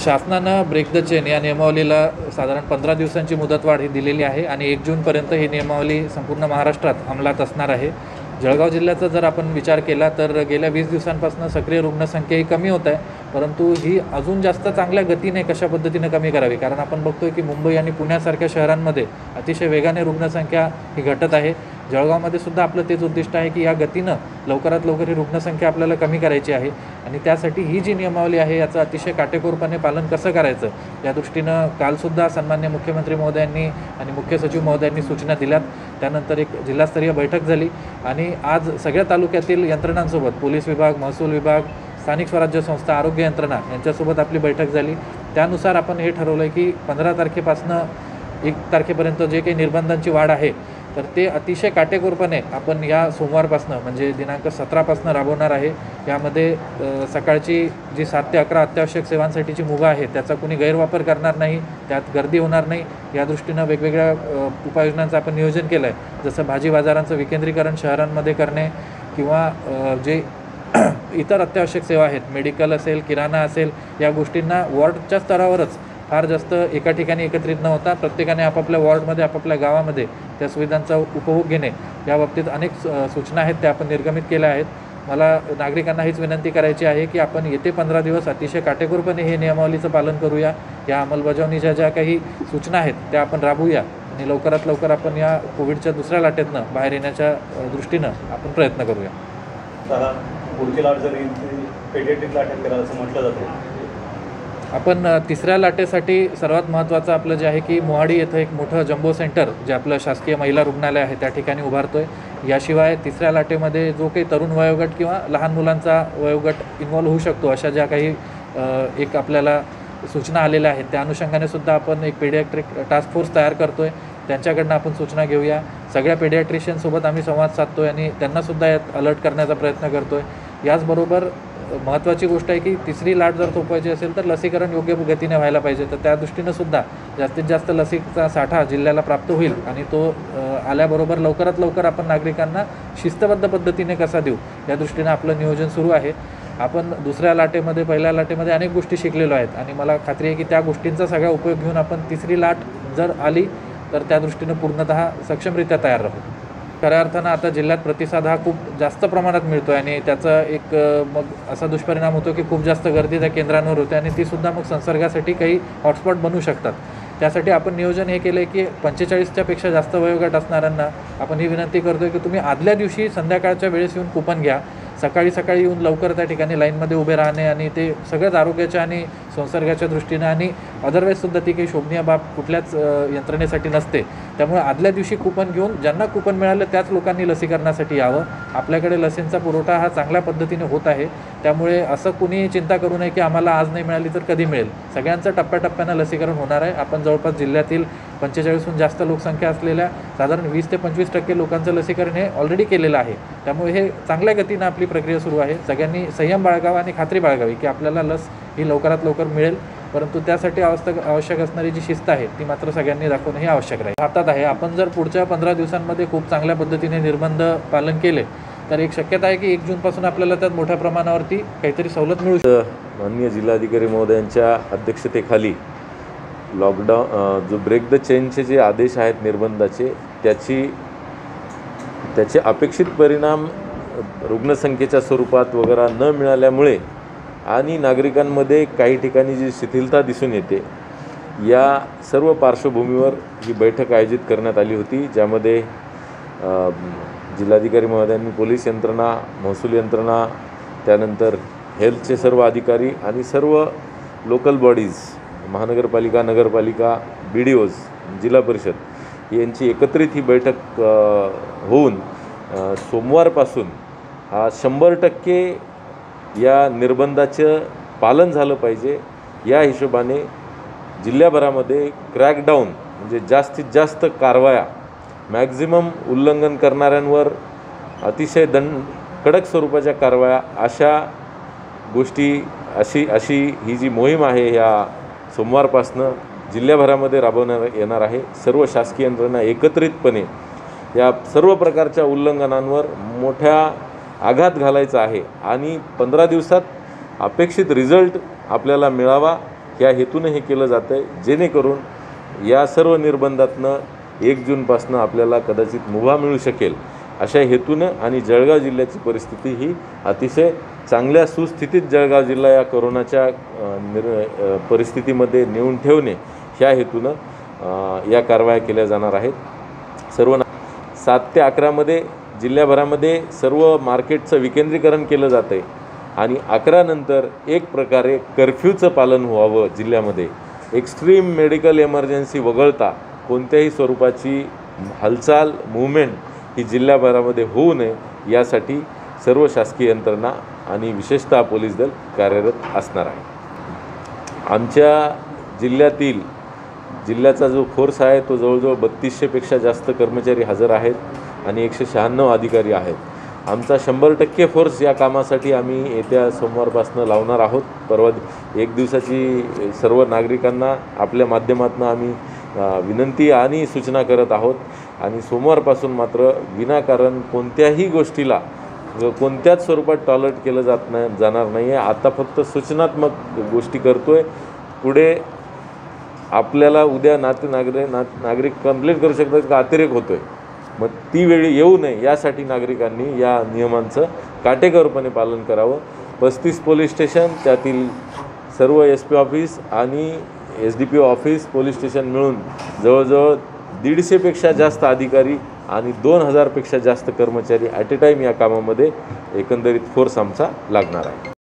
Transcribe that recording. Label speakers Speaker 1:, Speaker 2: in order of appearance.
Speaker 1: शासनानं break the chain या नियमावलीला साधारण पंधरा दिवसांची मुदतवाढ ही दिलेली आहे आणि एक जूनपर्यंत ही नियमावली संपूर्ण महाराष्ट्रात अंमलात असणार आहे. जळगाव जिल्ह्याचा जर आपण विचार केला तर गेल्या वीस दिवसांपासून सक्रिय रुग्णसंख्या ही कमी होत आहे परंतु ही अजून जास्त चांगल्या गतीने कशा पद्धतीने कमी करावी? कारण आपण बघतोय की मुंबई आणि पुण्यासारख्या शहरांमध्ये अतिशय वेगाने रुग्णसंख्या ही घटत आहे. जळगावमध्ये सुद्धा आपलं तेच उद्दिष्ट आहे की या गतीनं लवकरात लवकर ही रुग्णसंख्या आपल्याला कमी करायची आहे. आणि त्यासाठी ही जी नियमावली आहे याचं अतिशय काटेकोरपणे पालन कसं करायचं या दृष्टीनं कालसुद्धा सन्मान्य मुख्यमंत्री महोदयांनी आणि मुख्य सचिव महोदयांनी सूचना दिल्यात. त्यानंतर एक जिल्हास्तरीय बैठक झाली आणि आज सगळ्या तालुक्यातील यंत्रणांसोबत पोलीस विभाग महसूल विभाग स्थानिक स्वराज्य संस्था आरोग्य यंत्रणा यांच्यासोबत आपली बैठक झाली. त्यानुसार आपण हे ठरवलं आहे की पंधरा तारखेपासनं एक तारखेपर्यंत जे काही निर्बंधांची वाढ आहे तर ते अतिशय काटेकोरपणे आपण या सोमवारपासनं म्हणजे दिनांक सतरापासनं राबवणार आहे. यामध्ये सकाळची जी सात ते अकरा अत्यावश्यक सेवांसाठीची मुभा आहे त्याचा कुणी गैरवापर करणार नाही त्यात गर्दी होणार नाही. या दृष्टीनं वेगवेगळ्या उपाययोजनांचं आपण नियोजन केलं आहे जसं भाजी बाजारांचं विकेंद्रीकरण शहरांमध्ये करणे किंवा जे इतर अत्यावश्यक सेवा आहेत मेडिकल असेल किराणा असेल या गोष्टींना वॉर्डच्या स्तरावरच फार जास्त एका ठिकाणी एकत्रित न होता प्रत्येकाने आपापल्या वॉर्डमध्ये आपापल्या गावामध्ये त्या सुविधांचा उपभोग घेणे या बाबतीत अनेक सूचना आहेत त्या आपण निर्गमित केल्या आहेत. मला नागरिकांना हीच विनंती करायची आहे की आपण येते पंधरा दिवस अतिशय काटेकोरपणे हे नियमावलीचं पालन करूया. या अंमलबजावणीच्या ज्या काही सूचना आहेत त्या आपण राबवूया आणि लवकरात लवकर आपण या कोविडच्या दुसऱ्या लाटेतनं बाहेर येण्याच्या दृष्टीनं आपण प्रयत्न करूया.
Speaker 2: पुढची लाट जर पेडियाट्रिक लाट करायला असं म्हटलं जातं.
Speaker 1: आपण तिसऱ्या लाटेसाठी सर्वात महत्त्वाचं आपलं जे आहे की मोहाडी येथे एक मोठं जम्बो सेंटर जे आपलं शासकीय महिला रुग्णालय आहे त्या ठिकाणी उभारतो आहे याशिवाय तिसऱ्या लाटेमध्ये जो काही तरुण वयोगट किंवा लहान मुलांचा वयोगट इन्वॉल्व होऊ शकतो अशा ज्या काही एक आपल्याला सूचना आलेल्या आहेत त्या अनुषंगाने सुद्धा आपण एक पेडियाट्रिक टास्क फोर्स तयार करतो आहे त्यांच्याकडनं आपण सूचना घेऊया. सगळ्या पेडियाट्रिशियनसोबत आम्ही संवाद साधतो आहे आणि त्यांनासुद्धा यात अलर्ट करण्याचा प्रयत्न करतो आहे याचबरोबर महत्त्वाची गोष्ट आहे की तिसरी लाट जर थोपवायची असेल तर लसीकरण योग्य गतीने व्हायला पाहिजे. तर त्या दृष्टीनं सुद्धा जास्तीत जास्त लसीचा साठा जिल्ह्याला प्राप्त होईल आणि तो आल्याबरोबर लवकरात लवकर आपण नागरिकांना शिस्तबद्ध पद्धतीने कसा देऊ या दृष्टीनं आपलं नियोजन सुरू आहे. आपण दुसऱ्या लाटेमध्ये पहिल्या लाटेमध्ये अनेक गोष्टी शिकलेलो आहेत आणि मला खात्री आहे की त्या गोष्टींचा सगळा उपयोग घेऊन आपण तिसरी लाट जर आली तर त्या दृष्टीनं पूर्णतः सक्षमरित्या तयार राहू. खऱ्या अर्थानं आता जिल्ह्यात प्रतिसाद हा खूप जास्त प्रमाणात मिळतो आहे आणि त्याचा एक मग असा दुष्परिणाम होतो की खूप जास्त गर्दी त्या केंद्रांवर होते आणि तीसुद्धा मग संसर्गासाठी काही हॉटस्पॉट बनू शकतात. त्यासाठी आपण नियोजन हे केलं आहे की पंचेचाळीसच्या पेक्षा जास्त वयोगट असणाऱ्यांना आपण ही विनंती करतो आहे की तुम्ही आदल्या दिवशी संध्याकाळच्या वेळेस येऊन कुपन घ्या. सकाळी सकाळी येऊन लवकर त्या ठिकाणी लाईनमध्ये उभे राहणे आणि ते सगळ्याच आरोग्याच्या आणि संसर्गाच्या दृष्टीनं आणि अदरवाईजसुद्धा ती काही शोभनीय बाब कुठल्याच यंत्रणेसाठी नसते. त्यामुळे आदल्या दिवशी कुपन घेऊन ज्यांना कुपन मिळालं त्याच लोकांनी लसीकरणासाठी यावं. आपल्याकडे लसींचा पुरवठा हा चांगल्या पद्धतीने होत आहे. त्यामुळे असं कुणी चिंता करू नये की आम्हाला आज नाही मिळाली तर कधी मिळेल. सगळ्यांचं टप्प्याटप्प्यानं लसीकरण होणार आहे. आपण जवळपास जिल्ह्यातील पंचेचाळीसहून जास्त लोकसंख्या असलेल्या साधारण वीस ते पंचवीस टक्के लोकांचं लसीकरण हे ऑलरेडी केलेलं आहे. त्यामुळे हे चांगल्या गतीनं आपली प्रक्रिया सुरू आहे. सगळ्यांनी संयम बाळगावा आणि खात्री बाळगावी की आपल्याला लस ही लवकरात लवकर मिळेल. परंतु त्यासाठी आवश्यक आवश्यक असणारी जी शिस्त आहे ती मात्र सगळ्यांनी दाखवणं हे आवश्यक राहील. हातात आहे. आपण जर पुढच्या पंधरा दिवसांमध्ये खूप चांगल्या पद्धतीने निर्बंध पालन केले तर एक शक्यता आहे की एक जूनपासून आपल्याला त्यात मोठ्या प्रमाणावरती काहीतरी सवलत मिळू शकते
Speaker 3: माननीय जिल्हाधिकारी महोदयांच्या अध्यक्षतेखाली लॉकडाऊन जो ब्रेक द चेनचे जे आदेश आहेत निर्बंधाचे त्याची त्याचे अपेक्षित परिणाम रुग्णसंख्येच्या स्वरूपात वगैरे न मिळाल्यामुळे आणि नागरिकांमध्ये काही ठिकाणी जी शिथिलता दिसून येते या सर्व पार्श्वभूमीवर ही बैठक आयोजित करण्यात आली होती ज्यामध्ये जिल्हाधिकारी महोदयांनी पोलीस यंत्रणा महसूल यंत्रणा त्यानंतर हेल्थचे सर्व अधिकारी आणि सर्व लोकल बॉडीज महानगरपालिका नगरपालिका बी डी ओज जिल्हा परिषद यांची एकत्रित ही बैठक होऊन सोमवारपासून हा शंभर टक्के या निर्बंधाचं पालन झालं पाहिजे. या हिशोबाने जिल्ह्याभरामध्ये क्रॅकडाऊन म्हणजे जास्तीत जास्त कारवाया मॅक्झिमम उल्लंघन करणाऱ्यांवर अतिशय दंड कडक स्वरूपाच्या कारवाया अशा गोष्टी अशी अशी ही जी मोहीम आहे ह्या सोमवारपासनं जिल्ह्याभरामध्ये राबवण्यात येणार आहे. सर्व शासकीय यंत्रणा एकत्रितपणे या सर्व प्रकारच्या उल्लंघनांवर मोठ्या आघात घालायचा आहे आणि पंधरा दिवसात अपेक्षित रिझल्ट आपल्याला मिळावा या हेतूनं हे केलं जातं आहे जेणेकरून या सर्व निर्बंधातनं एक जूनपासनं आपल्याला कदाचित मुभा मिळू शकेल अशा हेतूनं आणि जळगाव जिल्ह्याची परिस्थिती ही अतिशय चांगल्या सुस्थितीत जळगाव जिल्हा या कोरोनाच्या निर परिस्थितीमध्ये नेऊन ठेवणे ह्या हेतूनं या कारवाया केल्या जाणार आहेत. सर्व सात ते अकरामध्ये जिल्ह्याभरामध्ये सर्व मार्केटचं विकेंद्रीकरण केलं जातं आहे आणि अकरानंतर एक प्रकारे कर्फ्यूचं पालन व्हावं जिल्ह्यामध्ये. एक्स्ट्रीम मेडिकल एमर्जन्सी वगळता कोणत्याही स्वरूपाची हालचाल मुवमेंट ही जिल्ह्याभरामध्ये होऊ नये यासाठी सर्व शासकीय यंत्रणा आणि विशेषतः पोलीस दल कार्यरत असणार आहे. आमच्या जिल्ह्यातील जिल्ह्याचा जो फोर्स आहे तो जवळजवळ बत्तीसशेपेक्षा जास्त कर्मचारी हजर आहेत आणि एकशे शहाण्णव अधिकारी आहेत. आमचा शंभर टक्के फोर्स या कामासाठी आम्ही येत्या सोमवारपासून लावणार आहोत. परवा एक दिवसाची सर्व नागरिकांना आपल्या माध्यमातून आम्ही विनंती आणि सूचना करत आहोत. आणि सोमवारपासून मात्र विनाकारण कोणत्याही गोष्टीला कोणत्याच स्वरूपात टॉलरेट केलं जात नाही जाणार नाही आहे आता फक्त सूचनात्मक गोष्टी करतो आहे पुढे आपल्याला उद्या नाते नागरिक नात नागरिक कंप्लेंट करू शकतात का? अतिरेक होतो आहे मग ती वेळी येऊ नये. यासाठी नागरिकांनी या नियमांचं काटेकोरपणे पालन करावं. पस्तीस पोलीस स्टेशन त्यातील सर्व एस पी ऑफिस आणि S D P office police station मिळून जवळजवळ दीडशेपेक्षा जास्त अधिकारी आणि दोन हजारपेक्षा जास्त कर्मचारी ॲट ए टाईम या कामामध्ये एकंदरीत फोर्स आमचा लागणार आहे.